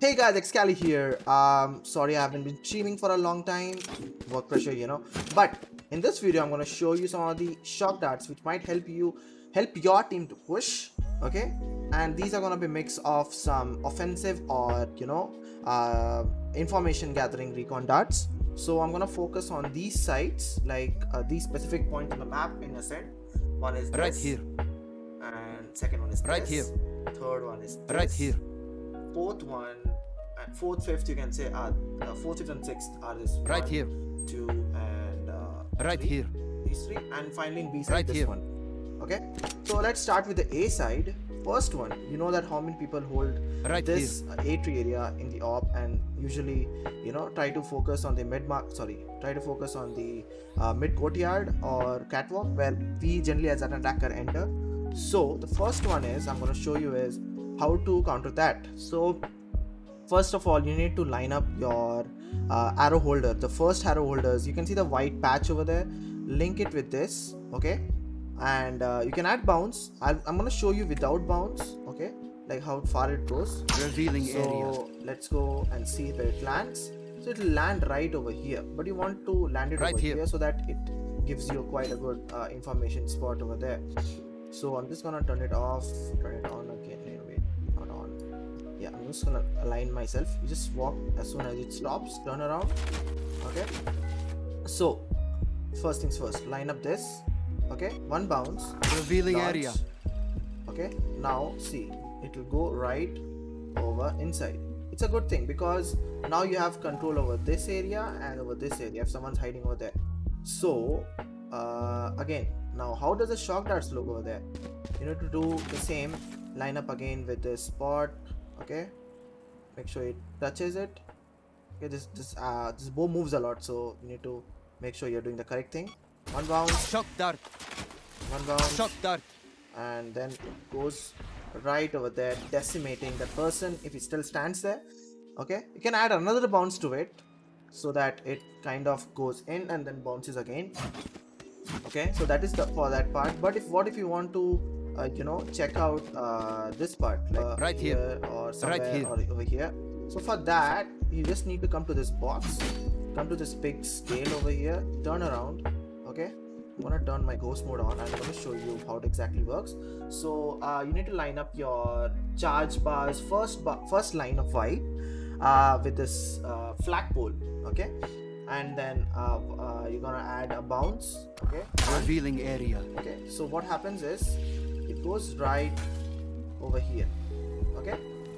Hey guys, Xcali here. Um, sorry I haven't been streaming for a long time. Work pressure, you know. But in this video, I'm gonna show you some of the shock darts which might help you help your team to push. Okay, and these are gonna be mix of some offensive or you know uh, information gathering recon darts. So I'm gonna focus on these sites, like uh, these specific points on the map in Ascent. One is Right here. and second one is Right this. here. Third one is Right here. Fourth one, and fourth, fifth, you can say are uh, fourth, fifth, and sixth are this. Right one, here. Two and uh, Right three. here. These three, and finally in B side Right this here. one. Okay, so let's start with the A side. First one, you know that how many people hold Right this uh, A tree area in the op, and usually, you know, try to focus on the mid mark. Sorry, try to focus on the uh, mid courtyard or catwalk where we generally as an attacker enter. So the first one is I'm going to show you is how to counter that. So first of all you need to line up your uh, arrow holder the first arrow holders you can see the white patch over there link it with this okay and uh, you can add bounce i am gonna show you without bounce okay like how far it goes Revealing so area. let's go and see where it lands so it'll land right over here but you want to land it Right over here. here. so that it gives you quite a good uh, information spot over there so i'm just gonna turn it off turn it on yeah i'm just gonna align myself. You just walk as soon as it stops turn around. Okay? So first things first line up this. Okay? One bounce. Revealing area. okay? Now see it will go right over inside. It's a good thing because now you have control over this area and over this area if someone's hiding over there. So uh, again now how does the shock darts look over there? You need to do the same line up again with this spot okay? Make sure it touches it. Okay this this uh this bow moves a lot so you need to make sure you're doing the correct thing. One bounce. Shock dart. one bounce. Shock dart. and then it goes right over there decimating the person if he still stands there. Okay you can add another bounce to it so that it kind of goes in and then bounces again. Okay so that is the for that part. But if what if you want to uh, you know check out uh, this part like uh, Right here. or somewhere here. or over here. So for that you just need to come to this box. Come to this big scale over here. Turn around. Okay? I'm gonna turn my ghost mode on. I'm gonna show you how it exactly works. So uh, you need to line up your charge bars first bar first line of white uh, with this uh, flagpole okay? And then uh, uh, you're gonna add a bounce. Okay? Revealing area. okay? So what happens is it goes right over here. Okay?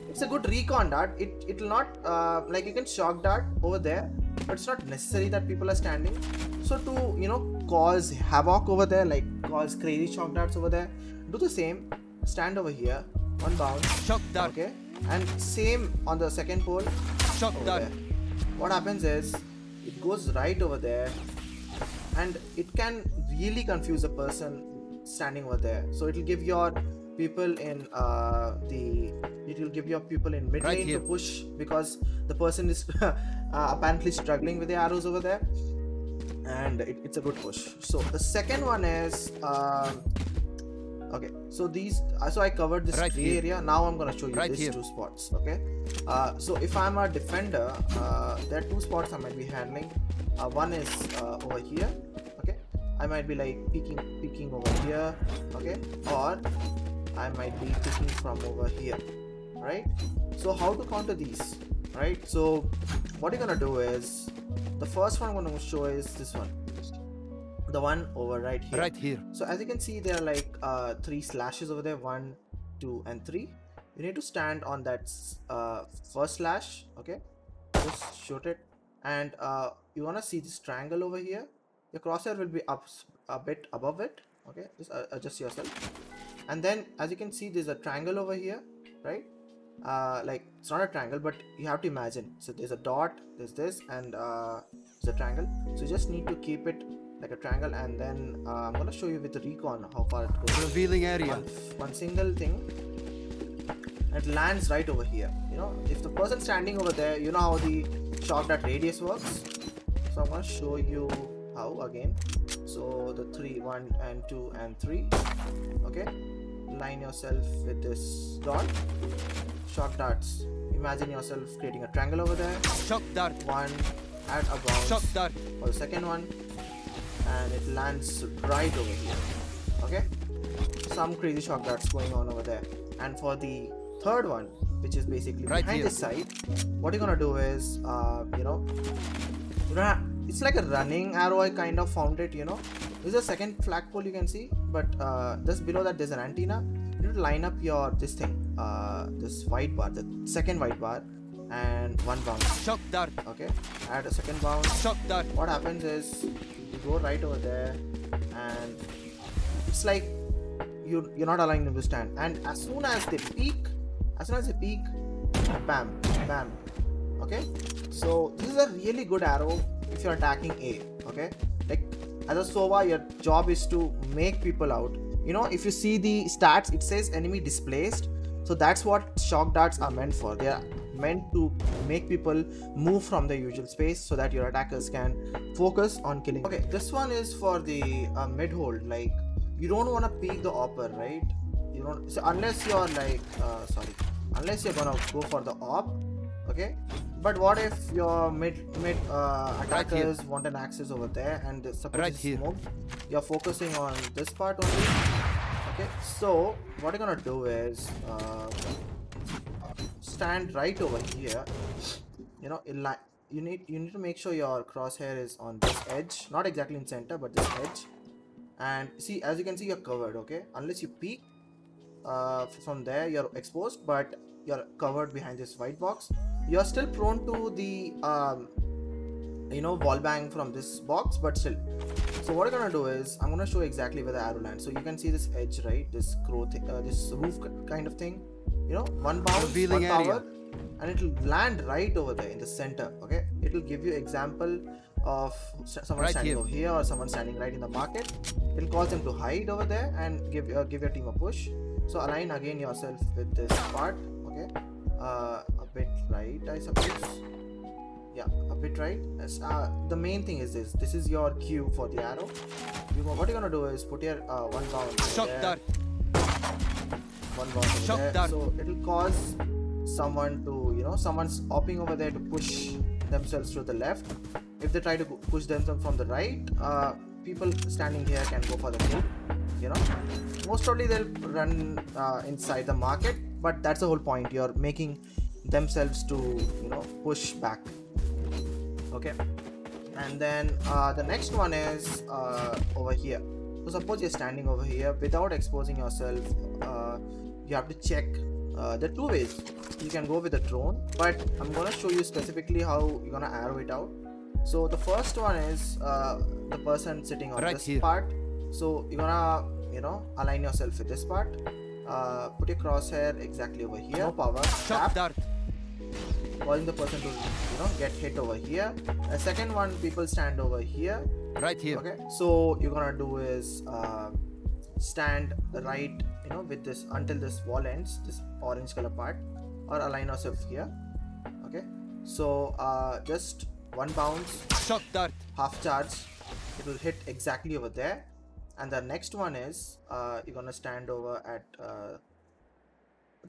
It's a good recon dart. It it will not uh, like you can shock dart over there but it's not necessary that people are standing. So to you know cause havoc over there like cause crazy shock darts over there do the same. Stand over here one bounce Shock dart. okay? And same on the second pole. Shock dart. there. What happens is it goes right over there and it can really confuse a person standing over there. So it will give your people in uh, the it will give your people in mid lane here. to push because the person is uh, apparently struggling with the arrows over there and it, it's a good push. So the second one is um, okay so these uh, so i covered this Right gray area now i'm gonna show you Right these here. two spots okay uh, so if i'm a defender uh, there are two spots i might be handling uh, one is uh, over here i might be like picking peeking over here okay or i might be picking from over here right so how to counter these right so what you're gonna do is the first one i'm gonna show is this one the one over right here Right here. so as you can see, there are like uh, three slashes over there, one, two, and three. You need to stand on that uh, first slash, okay? Just shoot it, and uh, you wanna see this triangle over here. Your crosshair will be up a bit above it, okay? Just uh, adjust yourself, and then as you can see, there's a triangle over here, right? Uh, like it's not a triangle, but you have to imagine. So there's a dot, there's this, and uh, there's a triangle. So you just need to keep it like a triangle and then uh, I'm gonna show you with the recon how far it goes. Revealing area. One, one single thing it lands right over here. You know, if the person standing over there, you know how the shot that radius works. So I'm gonna show you how again. So the three, one and two and three. Okay, line yourself with this dot. Shot darts. imagine yourself creating a triangle over there. Shock dart. One, add a bounce Shock dart. for the second one, and it lands right over here. Okay, some crazy shock darts going on over there. And for the third one, which is basically Right behind here. this side, what you're gonna do is, uh, you know, you know, it's like a running arrow. I kind of found it. You know, this is a second flagpole you can see, but uh, just below that there's an antenna. You need to line up your this thing, uh, this white bar, the second white bar, and one bounce. Shock dart. Okay, add a second bounce Shock dart. what happens is you go right over there and it's like you you're not allowing them to stand and as soon as they peak as soon as they peak bam bam okay so this is a really good arrow if you're attacking a okay? Like as a sova your job is to make people out. You know if you see the stats it says enemy displaced. So that's what shock darts are meant for. They are meant to make people move from the usual space so that your attackers can focus on killing. Okay this one is for the uh, mid hold. Like you don't want to peek the opper right? You don't so unless you're like uh, sorry. Unless you're gonna go for the op okay? But what if your mid mid uh, Right attackers want an access over there and the support Right smoked? You're focusing on this part only? Okay? So what you're gonna do is uh, stand right over here. You know you need you need to make sure your crosshair is on this edge. Not exactly in center but this edge. And see as you can see you're covered okay? Unless you peek uh, from there you're exposed but you're covered behind this white box you're still prone to the um, you know wall bang from this box but still. So what i'm gonna do is i'm gonna show exactly where the arrow lands. So you can see this edge right? This growth uh, this roof kind of thing. You know one bounce Revealing one area. power and it will land right over there in the center okay? It will give you example of someone Right standing here. over here or someone standing right in the market. It'll cause them to hide over there and give uh, give your team a push. So align again yourself with this part okay? Uh, bit right i suppose. Yeah a bit right? As- uh, the main thing is this. This is your cue for the arrow. You what you're gonna do is put your uh, one bound Shock there, dart. one bound Shock there. dart. so it'll cause someone to you know someone's hopping over there to push themselves to the left. If they try to push themselves from the right uh, people standing here can go for the kill you know. Most probably they'll run uh, inside the market but that's the whole point. You're making themselves to you know push back. Okay? And then uh, the next one is uh, over here. So suppose you're standing over here without exposing yourself uh, you have to check uh, there are two ways. You can go with a drone but i'm gonna show you specifically how you're gonna arrow it out. So the first one is uh, the person sitting on Right this here. part. So you're gonna you know align yourself with this part. Uh, put your crosshair exactly over here. No power. Tap. Dart. Causing the person to you know get hit over here. A second one people stand over here. Right here. okay. So you're gonna do is uh, stand the right you know with this until this wall ends this orange color part or align yourself here. Okay. So uh, just one bounce. Shock dart. half charge. It will hit exactly over there. And the next one is uh, you're gonna stand over at uh,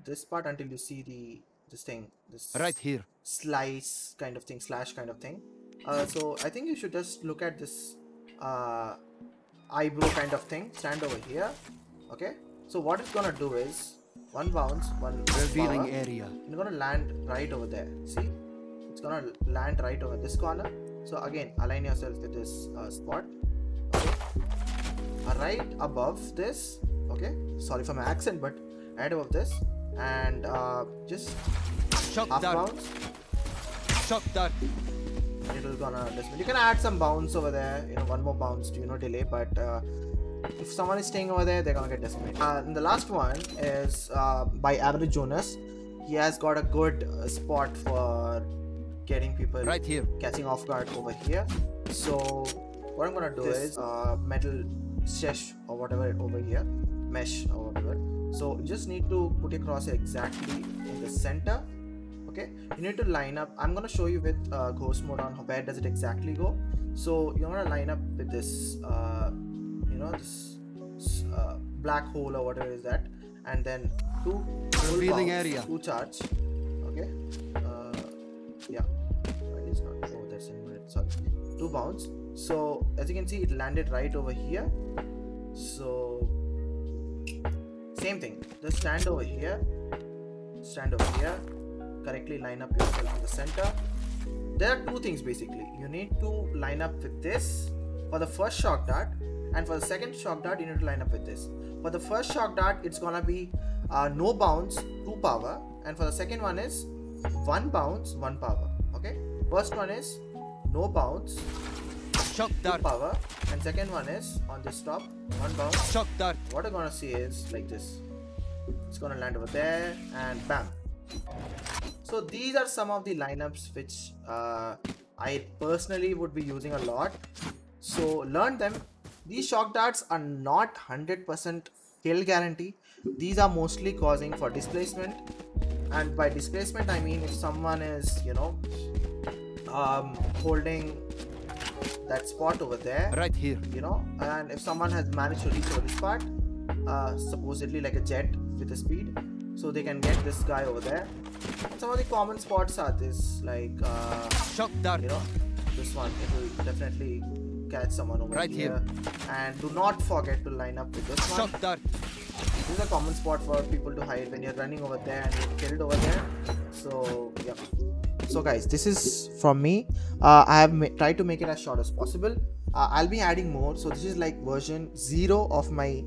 this part until you see the this thing this Right here. slice kind of thing slash kind of thing. Uh, so i think you should just look at this uh, eyebrow kind of thing. Stand over here. Okay? So what it's gonna do is one bounce one Revealing power, area. you're gonna land right over there. See? It's gonna land right over this corner. So again align yourself with this uh, spot. Okay? Uh, right above this. Okay? Sorry for my accent but right above this and uh, just Shock half dart. bounce Shock dart. it'll gonna dismiss. You can add some bounce over there, you know, one more bounce to you know delay, but uh, if someone is staying over there, they're gonna get decimated. Uh, and the last one is uh, by Average Jonas. He has got a good uh, spot for getting people Right here. catching off guard over here. So what I'm gonna do is uh, metal sesh or whatever over here, mesh or whatever. So you just need to put your crosshair exactly in the center. Okay, you need to line up. I'm gonna show you with uh, ghost mode on where does it exactly go. So you're gonna line up with this, uh, you know, this uh, black hole or whatever is that, and then two full Revealing bounce, area. two charge. okay uh, yeah it is not oh that's in sorry two bounce so as you can see it landed right over here so same thing. Just stand over here. Stand over here. Correctly line up yourself in the center. There are two things basically. You need to line up with this for the first shock dart and for the second shock dart you need to line up with this. For the first shock dart it's gonna be uh, no bounce two power and for the second one is one bounce one power okay? First one is no bounce Shock dart. power and second one is on this top one bounce Shock dart. what I'm gonna see is like this. It's gonna land over there and bam. So these are some of the lineups which uh, I personally would be using a lot. So learn them. These shock darts are not 100% kill guarantee. These are mostly causing for displacement. And by displacement, I mean if someone is, you know, um, holding that spot over there Right here. you know and if someone has managed to reach over this part uh, supposedly like a jet with a speed so they can get this guy over there some of the common spots are this like uh, Shock dart. you know this one it will definitely catch someone over Right here. and do not forget to line up with this one Shock dart. this is a common spot for people to hide when you're running over there and you're killed over there so yeah so guys this is from me. Uh, i have ma- tried to make it as short as possible. Uh, i'll be adding more. So this is like version 0 of my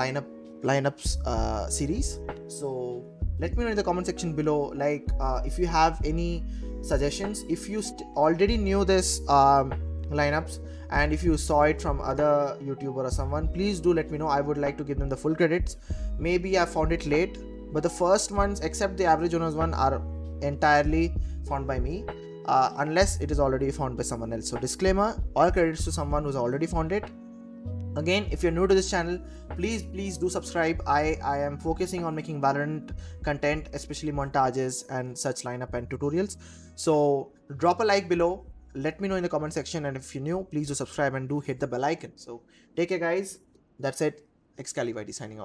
lineup lineups uh, series. So let me know in the comment section below like uh, if you have any suggestions. If you st- already knew this um, lineups and if you saw it from other youtuber or someone please do let me know. I would like to give them the full credits. Maybe i found it late but the first ones except the Average Jonas one are entirely found by me uh, unless it is already found by someone else. So disclaimer all credits to someone who's already found it. Again if you're new to this channel please please do subscribe. I i am focusing on making valorant content especially montages and such lineup and tutorials. So drop a like below. Let me know in the comment section. And if you're new please do subscribe and do hit the bell icon. So take care guys. That's it. Excalibur signing off